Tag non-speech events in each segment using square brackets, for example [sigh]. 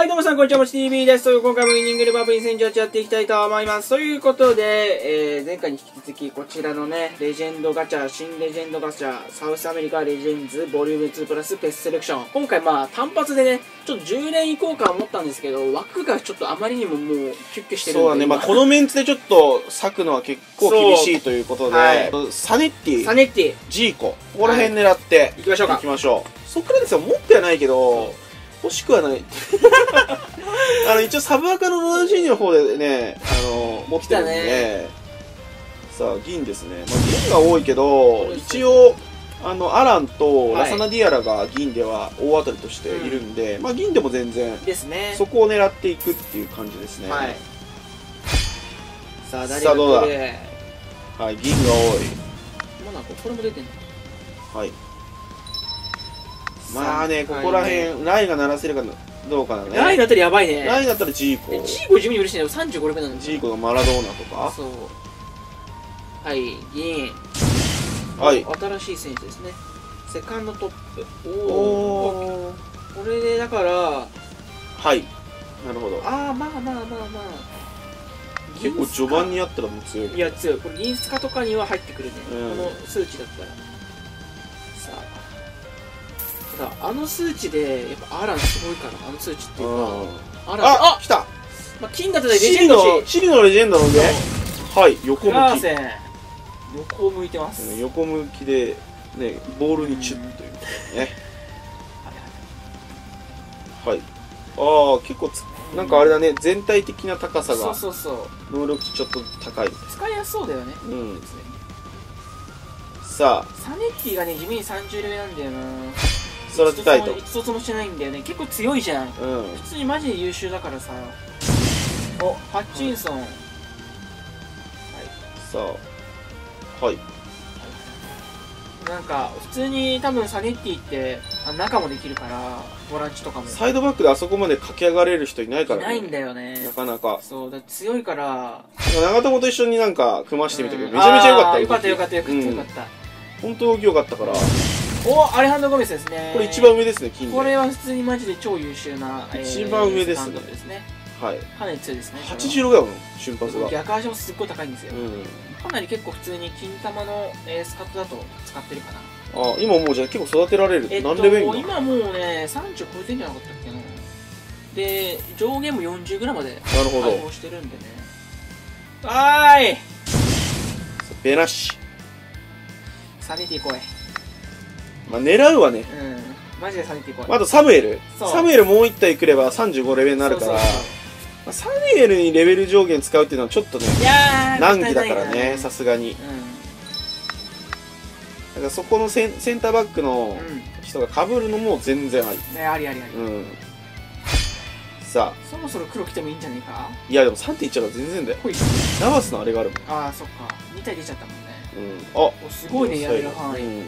はい、どうもさん、こんにちは、もち TV です。という今回も Winning Eleven 戦場やっていきたいと思います。ということで、えー、前回に引き続き、こちらのね、レジェンドガチャ、新レジェンドガチャ、 South America Legends、Volume 2 Plus PES Selection。今回まあ、単発でね、ちょっと10連いこうか思ったんですけど、枠がちょっとあまりにももう、キュッキュしてるんで。そうだね、まあ、今このメンツでちょっと割くのは結構厳しいということで、はいサネッティ、サネッティ、ジーコ、ここら辺狙って行きましょうか行きましょう。そっからですよ、持ってはないけど、欲しくはない。[laughs] あの、一応サブアカのロナジーニの方でね、あの、持ってるんで、来さあ、銀ですね。まあ、銀が多いけど、一応、あの、アランとはいラサナディアラが銀では大当たりとしているんで、まあ、銀でも全然、ですね。そこを狙っていくっていう感じですね。はい。さあ、誰どうだ？はい、銀が多い。これも出てんの？はい。まあね、こはいこら辺、ライが鳴らせるかどうかだね。ラインだったらやばいね。ライだったらジーコえ。ジーコ地味に嬉しいんだよ。35レベルなんだジーコがマラドーナとか？そう。はい、銀。はい。お新しい選手ですね。セカンドトップ。おお。これで、だから、はい。なるほど。ああ、まあまあまあまあ。結構序盤にあったらもう強い。いや、強い。これ、銀スカとかには入ってくるね。うんこの数値だったら。さあ。ただ、あの数値で、やっぱアランすごいから、あの数値っていうか。うんアラン、あ来たまあ、金だったらレジェンドの、チリのレジェンドのね、はい、横向セン横を向いてます、き。横向きで、ね、ボールにチュッというね。はい。ああ、結構つ、なんかあれだね、全体的な高さそうが、そうそう能力値ちょっと高い。使いやすそうだよねうん。さあ、サネッティがね地味に30レベルなんだよな育てたいと。一つもしてない。んだよね結構強い。じゃんうん。普通にマジで優秀だからさおハッチンソン、はい。さあ、はい。なんか普通に多分サネッティってあ中もできるからボランチとかもサイドバックであそこまで駆け上がれる人い。ない。からね。い。ない。んだよねなかなか。そうだ強い。から長友と一緒になんか組ましてみたけど、うんめちゃめちゃ良かったよかったよかったよかったよかった、本当動き良かったから、おアレハンド・ゴメスですねれ一番上ですね、金で。これは普通にマジで超優秀な、えー一番上ですねですねはい。かなり強いですね86だもん、瞬発が。逆足もすっごい高いんですよ、うん。かなり結構普通に金玉の、えースカットだと使ってるかなあ、今もうじゃあ結構育てられる。えっと何レベル今今もうね30超えてんじゃなかったっけなで上限も40ぐらいまでなるほど。してるんでねはーいベナッシ。サネティ来いまあ狙うはね。うん。マジでサネティ来いあとサムエル。そう。サムエルもう一体来れば35レベルになるから、そうそう。まあサムエルにレベル上限使うっていうのはちょっとね、いやー難儀だからね、さすがに。うだからそこのセンセンターバックのんうん。人が被るのも全然あり。ねありありあり、うん。さあ、そろそろ黒来てもいいんじゃねえか？いやでも3.1は全然だよ。ほい。ナバスのあれがあるもん。ああそっか。2体出ちゃったもんね。うん。あ、おすごいねやれる範囲、うん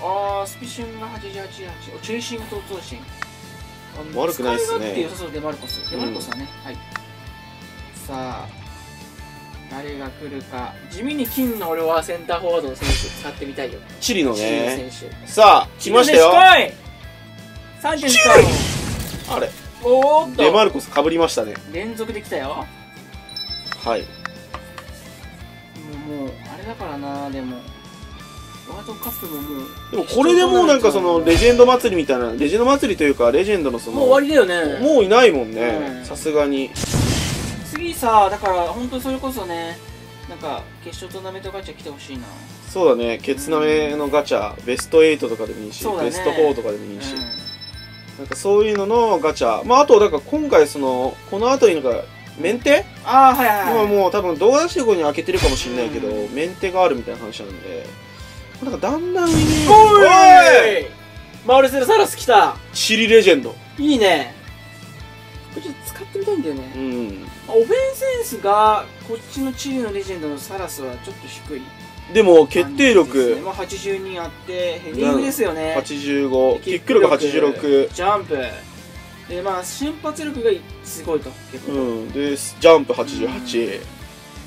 あースピシュンが888おチェイシングと通信悪くないっすね。使い勝手良さそうデマルコスデマルコスだね、はい。さあ誰が来るか。地味に金の俺はセンターフォワードの選手使ってみたいよ。チリのチリのね。選手。さあ、来ましたよ。来い3.3あれ、おーっと。デマルコス被りましたね。連続できたよ。はい。もうもうあれだからなでもワールドカップももうでもこれでもうなんかそのレジェンド祭りみたいな、レジェンド祭りというか、レジェンドのその、もう終わりだよね。もういないもんうね。ん。さすがに。次さだから本当にそれこそねなんか決勝トーナメントガチャ来てほしいな。そうだね、ケツナメのガチャ、ベスト8とかでもいいし、ね。ベスト4とかでもいいし、うなんかそういうののガチャ。まああと、だから今回その、この後になんか、メンテ？んああはいはいはい。今もう多分動画出してる子に開けてるかもしれないけど、うん。メンテがあるみたいな話なんで、なんかだんだん上に、おいおい！マウルセルサラス来た。チリレジェンド。いいね。これちょっと使ってみたいんだよね。うん。オフェンセンスがこっちのチリのレジェンドのサラスはちょっと低い。でも、決定力、まあ、82あってヘディングですよね。85、キック力86、ジャンプ。でまあ瞬発力がすごいと。結構、うん。で、ジャンプ88。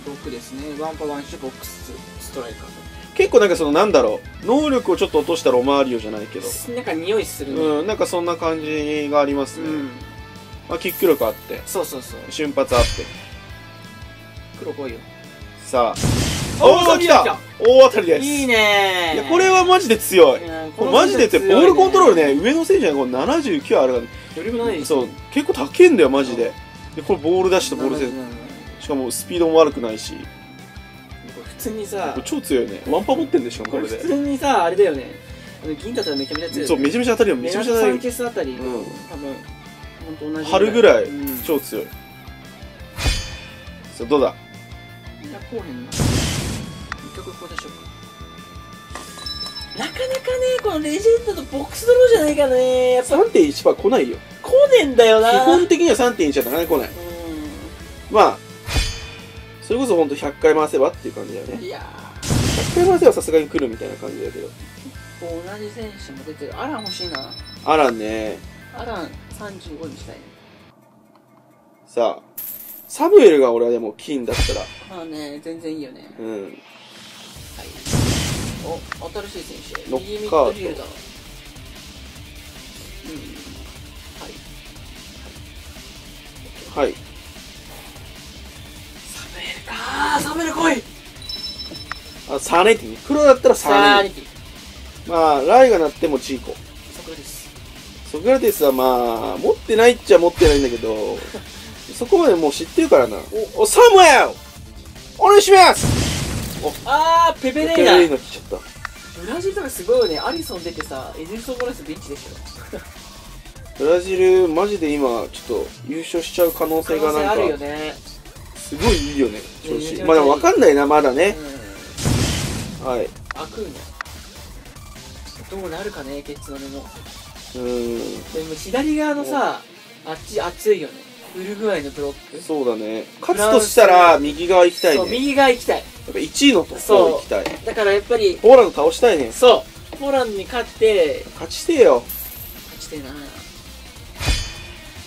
ロックですね。ワンパワンシュボックスストライカー結構なんかそのなんだろう能力をちょっと落としたロマーリオじゃないけど。なんか匂いするね。うんなんかそんな感じがありますね、うん。まあ、キック力あって。そうそうそう。瞬発あって。黒来いよ。さあ。おーおー来た大当たりです。いいね。いやこれはマジで強い。マジで強いボールコントロールね上の選手はこれ79あるから。ないそう結構高いんだよマジで。でこれボール出してボールうん。でしかもスピードも悪くないし通にさ超強いね。ワンパ持ってんでしかもこれで。普通にさあれだよね。銀だったらめちゃめちゃ強い。そうめちゃめちゃ当たるよめメちゃめちゃ当たるラサンチェスあたり、うん。多分本当同じ春ぐらいうん、超強い。さあどうだ？いやこうへんな。一曲こうでしょなかなかねこのレジェンドとボックスドローじゃないかね。やっぱ。3.1は来ないよ。来ねえんだよな。基本的には3.1はなかなか来ない。まあそれこそ本当100回回せばっていう感じだよね。うんいや100回回せばさすがに来るみたいな感じだけど。ー同じ選手も出てる。アラン欲しいな。あらね。アラン35にしたいね。さあサムエルが俺はでも金だったら。まあね全然いいよね。うん。はい。お新しい選手。ノッ右ミッカートドフィールダー。うん。はい。はいかーサムエル来い。あサーネティ？黒だったらサーネティ。まあライが鳴ってもチーコ。そこです。ソクラテスはまあ持ってないっちゃ持ってないんだけど [laughs] そこまでもう知ってるからな。おおサムエル！お願いします！あーペペレイペラレイナ来ちゃった。ブラジルとかすごいよね。アリソン出てさエネルソン・モレスベンチでしょブラジルマジで今ちょっと優勝しちゃう可能性が可能性あるよなんかねすごいいいよね調子。まあでも分かんないなまだね。うんはい。アクーニャどうなるかねケツの目も。うーん。でも左側のさあっち熱いよね。ウルグアイのブロック。そうだね。勝つとしたら右側行きたいね。やっそう右側行きたい。ぱ1位のところ行きたい。だからやっぱりポーランド倒したいね。そう。ポーランドに勝って。勝ちしてえよ。勝ちてえな。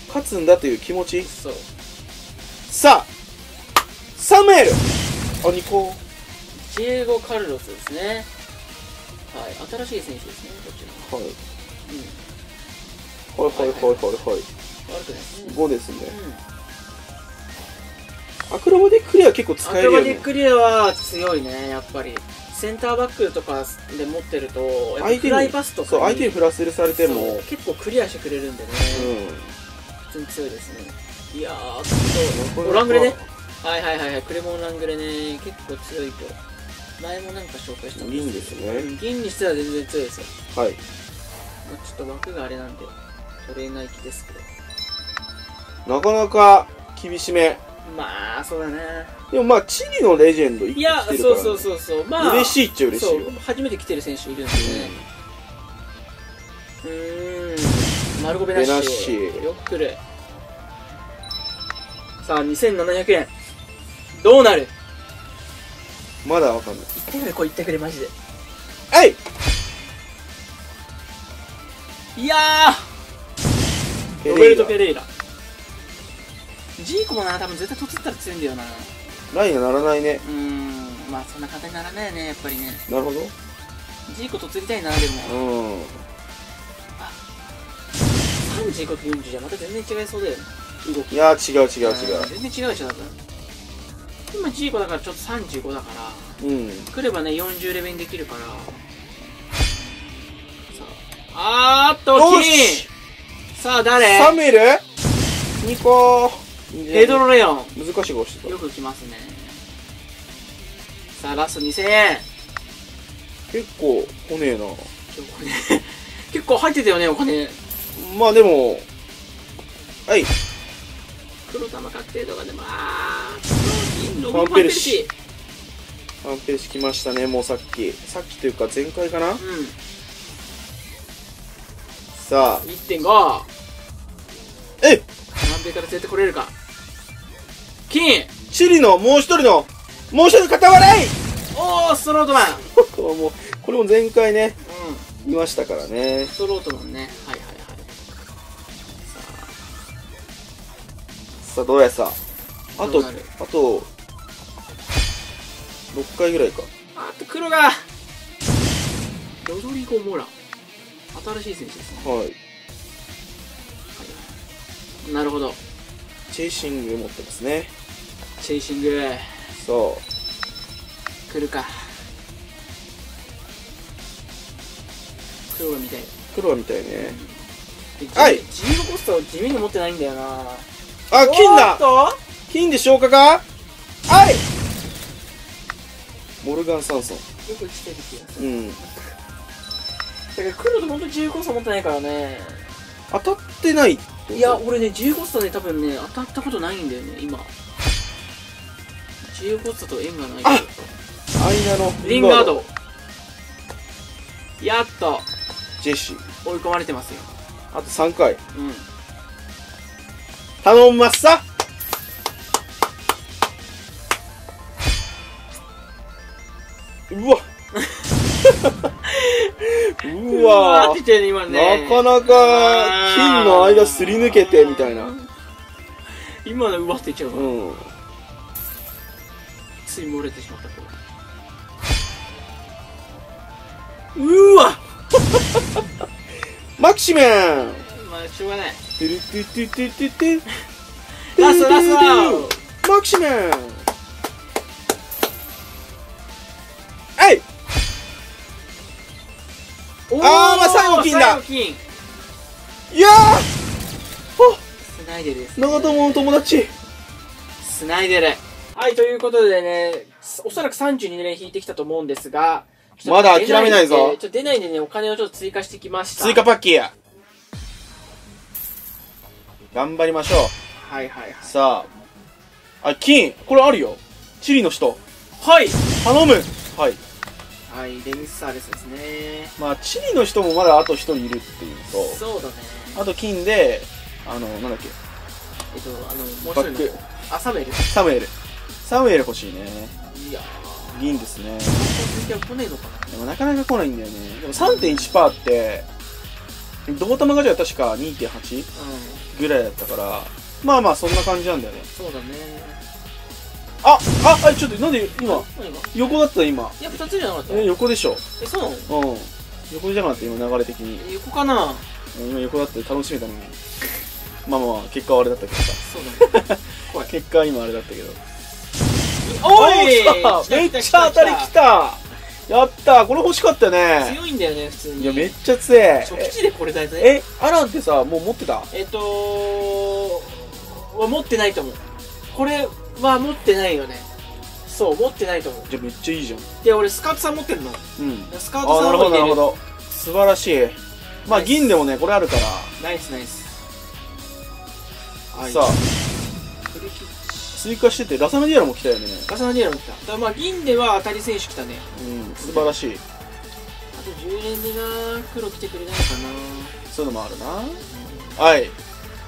勝つんだという気持ち。そう。さあサムエルあニコ。ジエゴ・カルロスですね。はい新しい選手ですねこちら。はい。うん。はいはいはい。はいはい悪くないですね。5ですね。うんアクロバティッククリア結構使アクロえるよね。バティックリアは強いねやっぱり。センターバックとかで持ってると相手にフライパスとかそう相手にフラスルされても。結構クリアしてくれるんでね、う普通に強いですね。いやーんちょっとラングレねはいはいはいはいクレモンラングレね結構強いと前もなんか紹介したん銀ですね。うん銀にしては全然強いですよ、はい。まあ、ちょっと枠があれなんで取れない気ですけど。なかなか厳しめ。まあそうだねでもまあチリのレジェンド一個いや来てるから、ね、そうそうそうそう。まあ嬉しいっちゃ嬉しいよ。そう初めて来てる選手いるんでね。うーん。マルゴベナッシーよく来る。さあ2700円どうなる？まだわかんない。一回ぐらいこう言ってくれマジで。えい！いやー！ロベルト・ペレイラ。ジーコもな多分絶対突ったら強いんだよな。ラインが鳴らないね。うーんまあそんな簡単にならないよねやっぱりね。なるほど。ジーコ突りたいなでも。うん。35と40じゃまた全然違いそうだよね。動き。いやー違う違う違う。全然違うでしょ多分今ジーコだからちょっと35だからうん。来ればね40レベルにできるから。さああーっとよ金しさあ誰？サメル？ニコ。ペドロレオン。難しい顔してた。よく来ますね。さあラスト2000円結構来ねえな。結構 [laughs] 入ってたよねお金。まあでもはい。黒玉確定とかでもあーワンペルシワワンページ来ましたねもうさっき。さっきというか前回かな？うん。さあ。1.5え？い南米から連れてこれるか。金。チリのもう一人のもう一人片割れいおおストロートマン。も [laughs] うこれも前回ねうん。見ましたからね。ストロートマンね。はいはいはい。さあ。どうやさあとあと6回ぐらいか。あと黒が。ロドリゴ・モラ新しい選手ですね。はい。なるほど。チェイシング持ってますね。チェイシング。そ来るか。黒が見たい。う黒みたいね。ではい。ジーゴコスト地味に持ってないんだよな。あ金だ。と。金で消化かはいモルガン・サンソン。よく来てる気がすうん。るだから黒と本当にジーゴコスト持ってないからね。当たってない。いや俺ねジーゴコストね多分ね当たったことないんだよね今。ジーゴコストと縁がない。あ間のリンガード。やっと。ジェシー。追い込まれてますよ。あと3回。うん。頼みますさ [laughs] うわ。うわ。今ねなかなか金の間すり抜けてみたいな。今の奪って言っちゃううん。つい漏れてしまったうーわ。[laughs] マキシメン。まあしょうがない。トゥルトゥトゥトゥトゥトゥ。ラストラスト。マキシメンあーまあ最後金だ。最後金。いやスナイデルです、ー長友の友達。スナイデル。はいということでねおそらく32連引いてきたと思うんですがまだ諦めないぞ。ちょっと出ないんでねお金をちょっと追加してきました。追加パッキーや。頑張りましょう。はいはいはい。さあ。あ金。これあるよ。チリの人。はい。頼む。はいはいレミスサーレスですね。まあチリの人もまだあと一人いるっていうとそうだね。あと金であのなんだっけ？えっとあのもう一人のあサムエル。サムエル。サムエル欲しいね。いや銀ですね。ー続きは来ねえのかな。でもなかなか来ないんだよね。でも3.1%ってドータマガジャは確か2.8うん。ぐらいだったからまあまあそんな感じなんだよね。そうだねあああちょっとなんで今横だった今。いや二つじゃなかった。え横でしょ？えそうなの？うん。横じゃなかった今流れ的に。え横かな？今横だって楽しめたのに。まあまあまあ結果はあれだったけどさ。そうだね。[laughs] 結果は今あれだったけど。おい！めっちゃ当たりきた。やったこれ欲しかったよね。強いんだよね普通に。いやめっちゃ強え初期値でこれだよねえアランってさもう持ってた？えっとは持ってないと思う。これは持ってないよね。そう持ってないと思う。じゃあめっちゃいいじゃん。で俺スカートさん持ってるの。うん。スカートさあなんるほどなるほど。ど素晴らしい。まあ銀でもねこれあるから。ナイスナイス。はい。さあ。追加しててラサナディアラも来たよね。ガサナディアラも来た。だまあ銀では当たり選手来たね。うん素晴らしい。あと10連でな黒来てくれないかそういうのもあるな。はい。な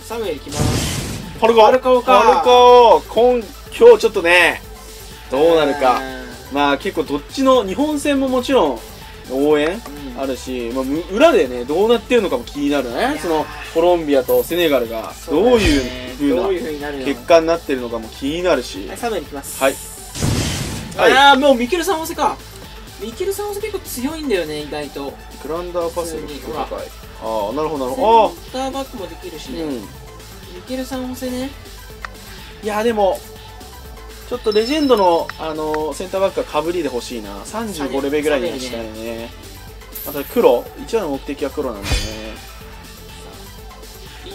サムエル来ますファルコ。ファルコか。ファルコ。今今日ちょっとねどうなるか。うまあ結構どっちの日本戦ももちろん応援ん。あるし、まあ、む裏でねどうなってるのかも気になるね。ー。そのコロンビアとセネガルがどういう風などうな結果になってるのかも気になるし。はいサムエル来ます。はい。はい。ああもうミケルサンオセかミケルサンオセ結構強いんだよね意外と。グランダーパスに。高い。ああなるほどなるほセンターバックもできるしね、うんミケルサンオセね。いやでもちょっとレジェンドの、あのセンターバックはかぶりで欲しいな。35レベルぐらいにはしたいねあと黒？一番の目的は黒なんだよね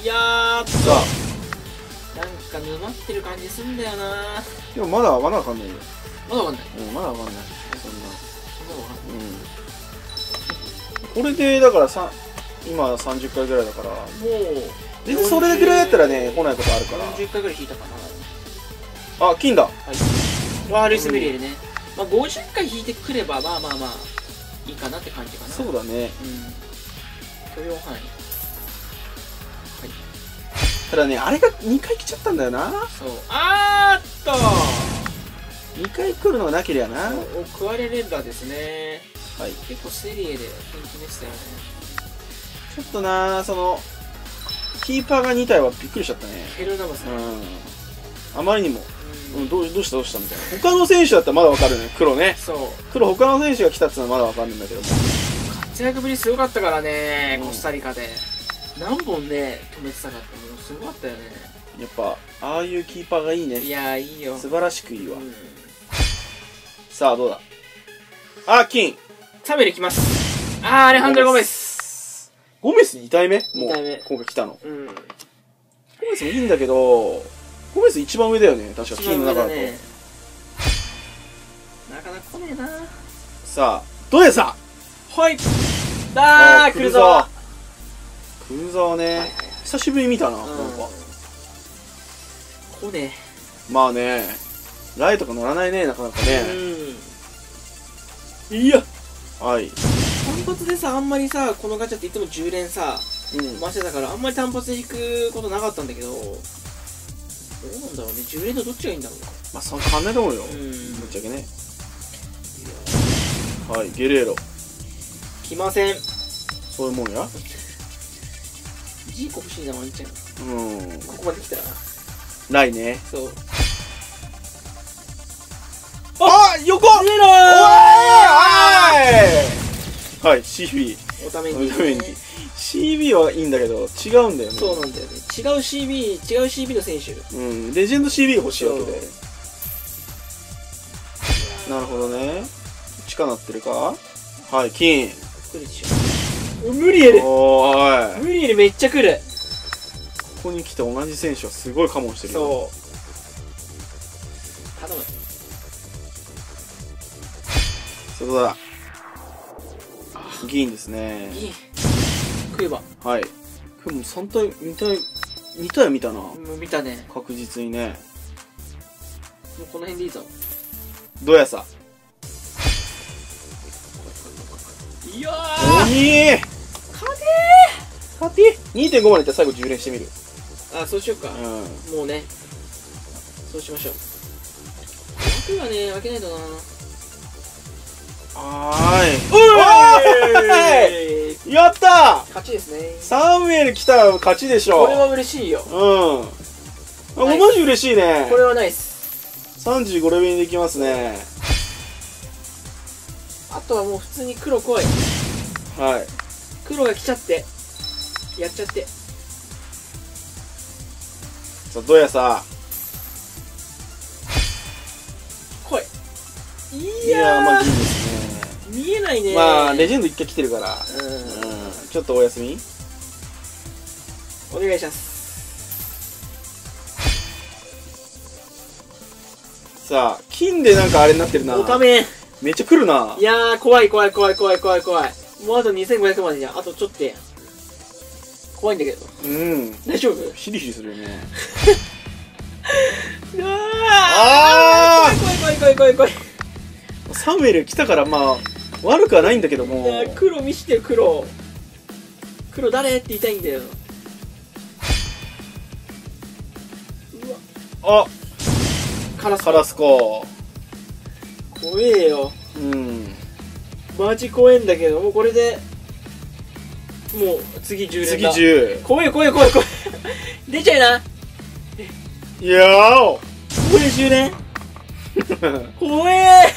いやーさあ。なんか沼ってる感じすんだよな。でもまだまだわかんないよ。まだわかんない。うんまだわかんない。そんな。まだわかんない。うん。これでだからさ今30回ぐらいだからもう全然それぐらいだったらね来ないことあるから。40回ぐらい引いたかな。あ金だ。はい。わあルイス・メリエルね、まあ、50回引いてくればまあまあまあいいかなって感じかな。そうだね。うん。許容範囲。ただねあれが2回来ちゃったんだよな。そう。あーっと。2回来るのがなけりゃな。はお食われレンダーですね。い。結構セリエで本気でしたよね。ちょっとなそのキーパーが2体はびっくりしちゃったね。ヘルナムス。ねうん。あまりにも、うん。うん、どうどうしたどうしたみたいな。他の選手だったらまだわかるね黒ね。そう。黒他の選手が来たっていうのはまだわかるんだけど。も活活躍ぶりすごかったからね、うん。コスタリカで。何本ね止めてたかってもうすごかったよね。やっぱああいうキーパーがいいいねやーいいよ。素晴らしくいいわ、うん。さあどうだ？あ金。サメル来ます。あーアレハンドロ・ゴメスゴメス2体目？もう二体目今回来たの。うん。ゴメスもいいんだけどゴメス一番上だよね。確か金の中だと、ねなかなか来ねえな。さあどうやさ？はい。だー来るぞ。クルーザーはね、はいはいはい。久しぶりに見たな、うん。なんか。来ねまあねライとか乗らないねなかなかえね、うん。いやはい、単発でさあんまりさこのガチャっていつも10連さうん。回してたからあんまり単発で引くことなかったんだけどどうなんだろうね10連とどっちがいいんだろう。まあそんな変わんないと思うよ、うん。ぶっちゃけね。はいゲレーロ。来ません。そういうもんや？ジーコ欲しいなワンちゃんうん。ここまで来たら。ライね。そう。あ横！おいゼロはいはいシービー。おためにおために CB はいいんだけど違うんだよね。そうなんだよね。違う CB 違う CB の選手。うんレジェンド CB が欲しいわけで。なるほどね。地下なってるか？はい金。無理エルおーい。無理エルめっちゃ来る。ここに来て同じ選手はすごいカモンしてるよ。そう。頼む。そういうことだ銀ですね。いい食えば。はい。これもう3体2体2体見たな。見たね。確実にね。もうこの辺でいいぞ。どうやさ。いや鬼勝て勝て2.5までいったら最後10連してみる。ーあそうしようか。うん。もうね。そうしましょう。枠がね開けないとなはおーい。いやった勝ちですね。サムエル来たら勝ちでしょこれは嬉しいよ。うん。あマジ嬉しいね。これはナイス。35レベルにできますね。あとはもう普通に黒来い。はい。黒が来ちゃって。やっちゃって。さあどうやさ？来い。いいややーまあいいですね見えないね。まあレジェンド1回来てるから。ううん。ちょっとお休み？んお願いします。さあ金でなんかあれになってるな。おため。めっちゃ来るな。いやー怖い怖い怖い怖い怖い怖い。もうあと2500までじゃん。あとちょっとやん。怖いんだけど。うん。大丈夫？ヒリヒリするよね。[laughs] あー。怖い怖い怖い怖い怖い。サムエル来たからまあ悪くはないんだけども。黒見してよ黒。黒誰って言いたいんだよ。うわ。あ。カラス。カラスコ怖えよ。うん。マジ怖えんだけどもうこれでもう次10連次だ10怖え怖え怖え怖え。出ちゃいな。いや [laughs] 怖え10連。怖え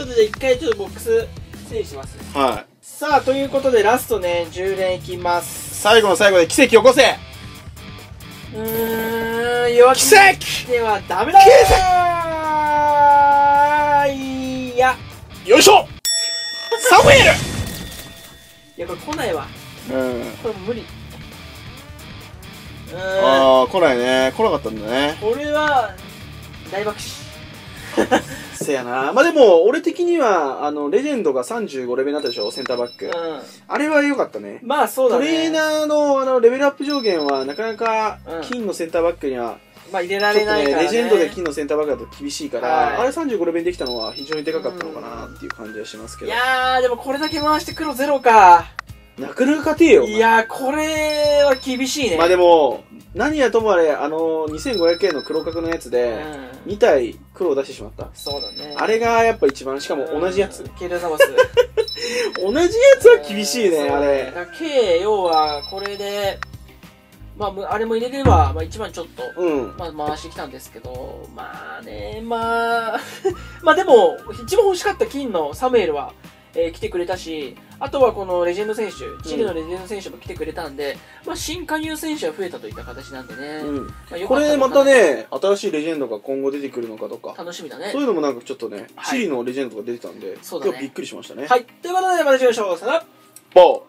ちょっとじゃあ一回ちょっとボックス整理します。ーはい。さあということでラストね10連いきます。最後の最後で奇跡起こせ。うーん弱気。奇跡！ではダメだ。奇いや。よいしょ！サムエいやこれ来ないわ。ルうん。これ無理。うーん。ああ来ないね。来なかったんだね。これは大爆死 [laughs] せやな。まあでも俺的にはあのレジェンドが35レベルになったでしょセンターバック、うあれは良かったね。んまあそうだね。トレーナーのあのレベルアップ上限はなかなかうん。金のセンターバックにはまあ入れられないから、ね、レジェンドで金のセンターバックだと厳しいから、はい。あれ35レベルにできたのは非常にでかかったのかなっていう感じはしますけいどやーでもこれだけ回して黒ゼロか。なかなか勝てよお前。いやーこれは厳しいね。まあでも何やともあれあの2500円の黒角のやつうでん。2体黒を出してしまった。そうだね。あれがやっぱ一番しかも同じやつ。うんケルザマス同じやつは厳しいねそう。あれ。だから計要はこれでまあむあれも入れれば、まあ、1番ちょっとうん。まあ、回してきたんですけど、まあね、まあ、[laughs] まあでも、一番欲しかった金のサムエルは、えー来てくれたし、あとはこのレジェンド選手、チリのレジェンド選手も来てくれたんで、まあ、新加入選手は増えたといった形なんでね。うんまあよこれまた、ね新しいレジェンドが今後出てくるのかとか楽しみだねそう。いうのもなんかちょっとね、はいチリのレジェンドが出てたんで、そうだね今日びっくりしましたね。はい。ということで、また次回しましょう。さよなら。